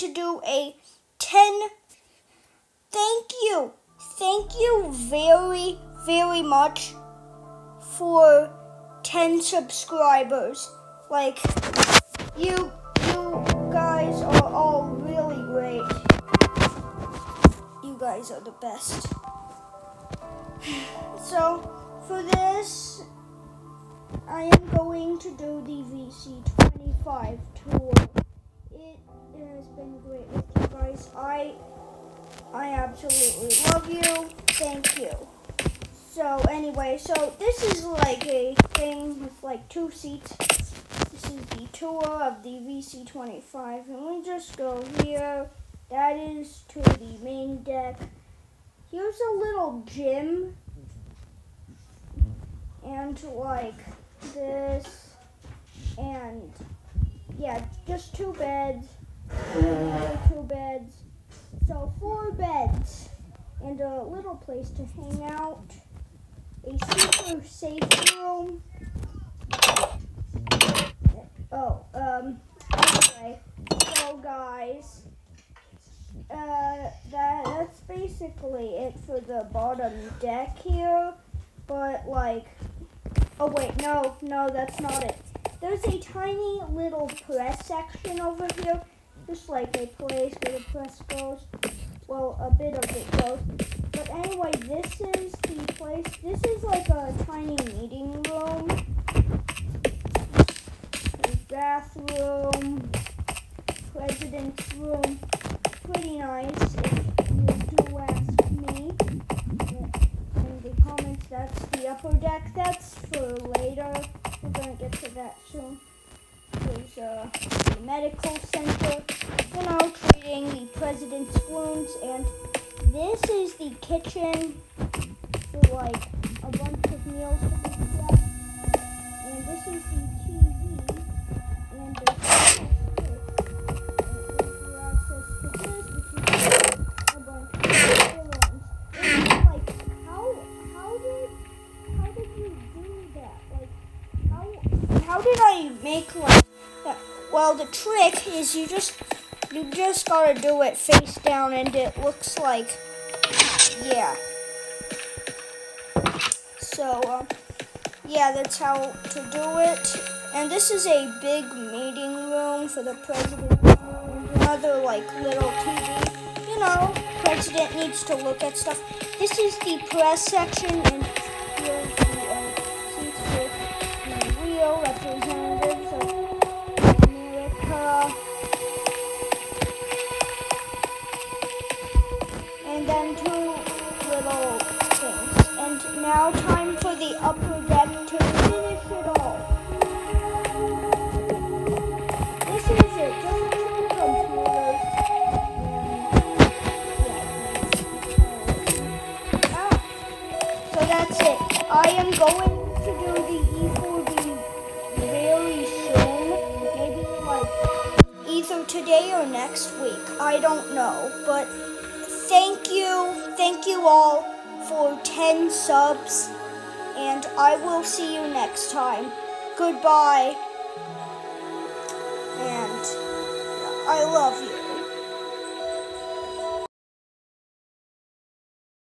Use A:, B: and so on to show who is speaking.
A: to do a 10. Thank you. Thank you very, very much for 10 subscribers. Like, you, you guys are all really great. You guys are the best. So, for this, I am going to do the VC25 tour. I absolutely love you. Thank you. So anyway, so this is like a thing with like two seats. This is the tour of the VC25 and we just go here. That is to the main deck. Here's a little gym and like this and yeah, just two beds. Two beds. So four beds and a little place to hang out. A super safe room. Oh, um, anyway, so guys, uh, that, that's basically it for the bottom deck here, but like, oh wait, no, no, that's not it. There's a tiny little press section over here, just like a place where the press goes. Well, a bit of it goes. But anyway, this is the place. This is like a tiny meeting room. Bathroom. President's room. Pretty nice, if you do ask me. In the comments, that's the upper deck. That's for later. We're going to get to that soon. There's a medical center, you now treating the president's wounds, and this is the kitchen for like a bunch of meals to be prepped. And this is the TV, and there's make like? Well, the trick is you just you just gotta do it face down, and it looks like yeah. So uh, yeah, that's how to do it. And this is a big meeting room for the president. Another like little TV. You know, president needs to look at stuff. This is the press section, and here's the uh, real representatives that's it. I am going to do the E4B very soon. Maybe like either today or next week. I don't know. But thank you. Thank you all for 10 subs. And I will see you next time. Goodbye. And I love you.